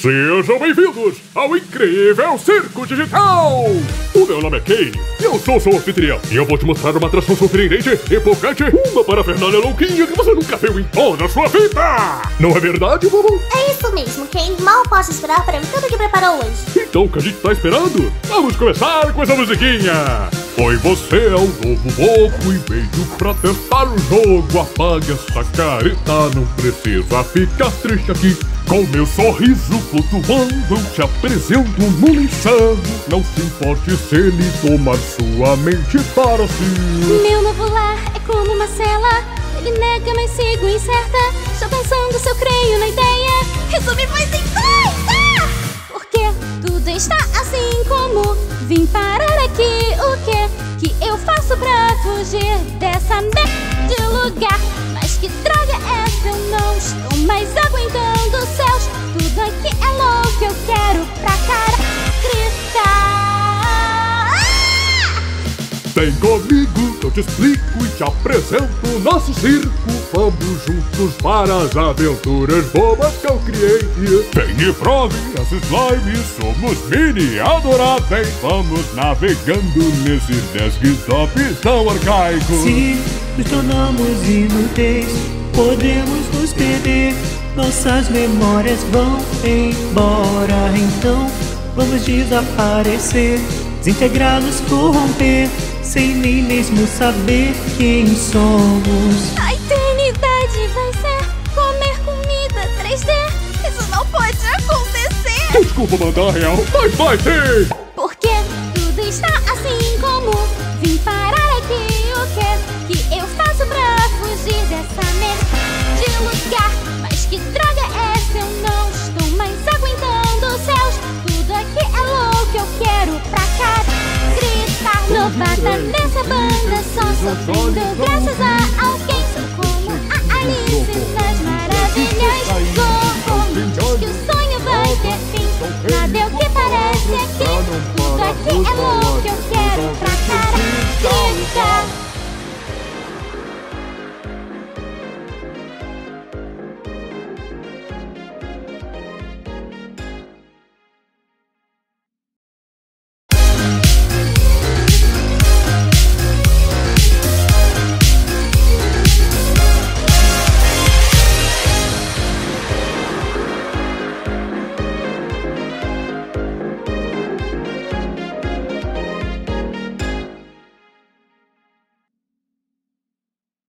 Sejam bem-vindos ao incrível Circo Digital! O meu nome é Kane e eu sou seu anfitrião. E eu vou te mostrar uma atração surpreendente, empolgante, uma parafernália louquinha que você nunca viu em toda a sua vida! Não é verdade, vovô? É isso mesmo, Kane. Mal posso esperar para ver tudo que preparou hoje. Então o que a gente tá esperando? Vamos começar com essa musiquinha! Oi, você é o novo bobo e veio pra testar o jogo. Apague essa careta, não precisa ficar triste aqui. Com meu sorriso flutuando, te apresento um mundo insano. Não se importe se ele tomar sua mente para si. Meu novo lar é como uma cela. Ele nega, mas sigo incerta. Estou pensando se eu creio na ideia. Resume mais em dois! Porque tudo está assim como vim parar aqui. O que que eu faço pra fugir dessa merda Vem comigo, eu te explico e te apresento o nosso circo. Vamos juntos para as aventuras bobas que eu criei. Vem e prove as slimes, somos mini adoráveis. Vamos navegando nesses desktops tão arcaicos. Se nos tornamos inúteis, podemos nos perder. Nossas memórias vão embora, então vamos desaparecer, desintegrar-nos, corromper, sem nem mesmo saber quem somos. A eternidade vai ser comer comida 3D. Isso não pode acontecer. Desculpa mandar real, mas vai sim! Porque tudo está assim Bata nessa banda só sofrendo Graças a alguém como a Alice nas Maravilhas. Como que o sonho vai ter fim? Nada é o que parece é aqui Tudo aqui é louco, eu quero